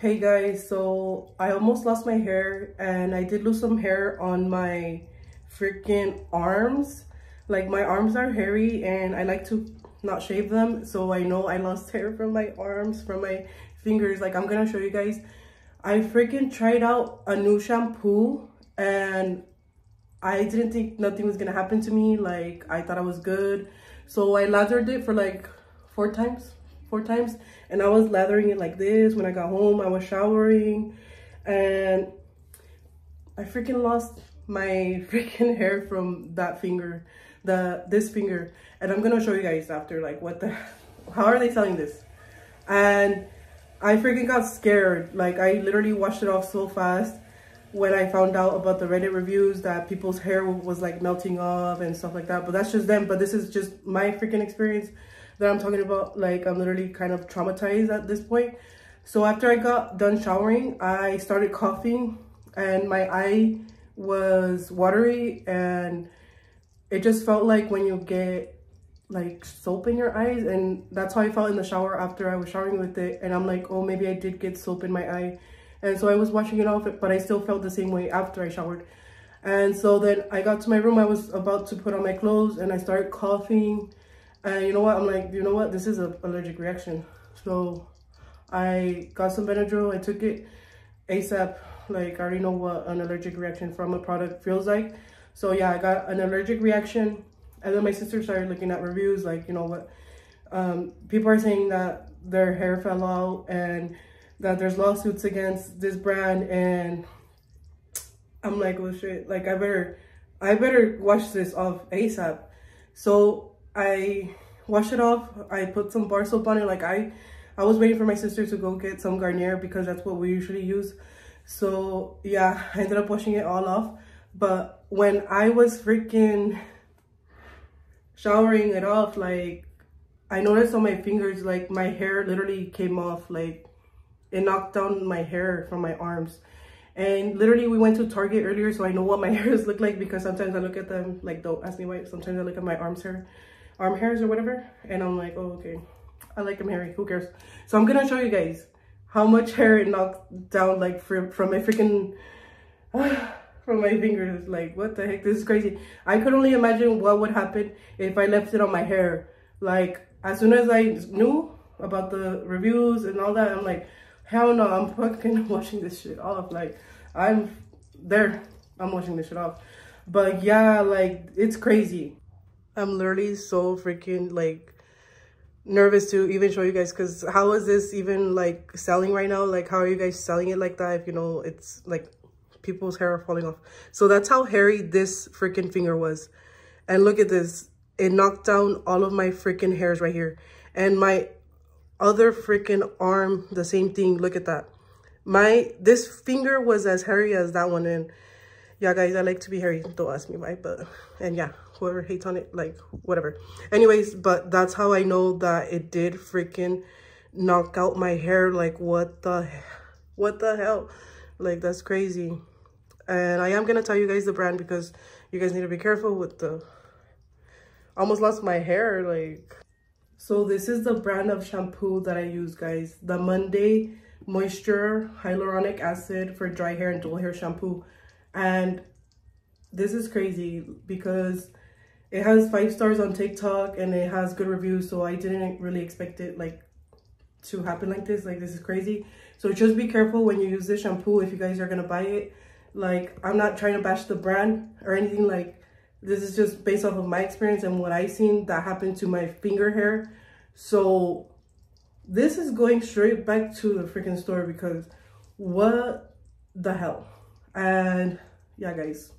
Hey guys, so I almost lost my hair and I did lose some hair on my freaking arms. Like my arms are hairy and I like to not shave them. So I know I lost hair from my arms, from my fingers. Like I'm gonna show you guys. I freaking tried out a new shampoo and I didn't think nothing was gonna happen to me. Like I thought I was good. So I lathered it for like four times, four times. And I was lathering it like this. When I got home, I was showering and I freaking lost my freaking hair from that finger, the this finger. And I'm gonna show you guys after like what the, how are they selling this? And I freaking got scared. Like I literally washed it off so fast when I found out about the Reddit reviews that people's hair was like melting off and stuff like that. But that's just them. But this is just my freaking experience that I'm talking about. Like I'm literally kind of traumatized at this point. So after I got done showering, I started coughing and my eye was watery and it just felt like when you get like soap in your eyes and that's how I felt in the shower after I was showering with it and I'm like oh maybe I did get soap in my eye and so I was washing it off, but I still felt the same way after I showered. And so then I got to my room, I was about to put on my clothes and I started coughing. And you know what, I'm like, you know what, this is an allergic reaction. So I got some Benadryl, I took it ASAP. Like I already know what an allergic reaction from a product feels like. So yeah, I got an allergic reaction. And then my sister started looking at reviews, like, you know what, um, people are saying that their hair fell out and that there's lawsuits against this brand and I'm like, oh shit, like I better, I better wash this off ASAP. So I washed it off. I put some bar soap on it. Like I, I was waiting for my sister to go get some Garnier because that's what we usually use. So yeah, I ended up washing it all off. But when I was freaking showering it off, like I noticed on my fingers, like my hair literally came off like it knocked down my hair from my arms and literally we went to target earlier so i know what my hairs look like because sometimes i look at them like don't ask me why sometimes i look at my arms hair arm hairs or whatever and i'm like oh okay i like them hairy who cares so i'm gonna show you guys how much hair it knocked down like from from my freaking from my fingers like what the heck this is crazy i could only imagine what would happen if i left it on my hair like as soon as i knew about the reviews and all that i'm like hell no, I'm fucking washing this shit off. Like, I'm there. I'm washing this shit off. But yeah, like, it's crazy. I'm literally so freaking, like, nervous to even show you guys because how is this even, like, selling right now? Like, how are you guys selling it like that if, you know, it's, like, people's hair are falling off? So that's how hairy this freaking finger was. And look at this. It knocked down all of my freaking hairs right here. And my other freaking arm, the same thing. Look at that. My, this finger was as hairy as that one. And yeah, guys, I like to be hairy. Don't ask me why, but, and yeah, whoever hates on it, like, whatever. Anyways, but that's how I know that it did freaking knock out my hair. Like, what the, what the hell? Like, that's crazy. And I am going to tell you guys the brand because you guys need to be careful with the, almost lost my hair, like, so this is the brand of shampoo that I use, guys. The Monday Moisture Hyaluronic Acid for Dry Hair and Dull Hair Shampoo. And this is crazy because it has five stars on TikTok and it has good reviews. So I didn't really expect it like to happen like this. Like this is crazy. So just be careful when you use this shampoo if you guys are going to buy it. Like I'm not trying to bash the brand or anything like this is just based off of my experience and what I've seen that happened to my finger hair. So this is going straight back to the freaking store because what the hell? And yeah, guys,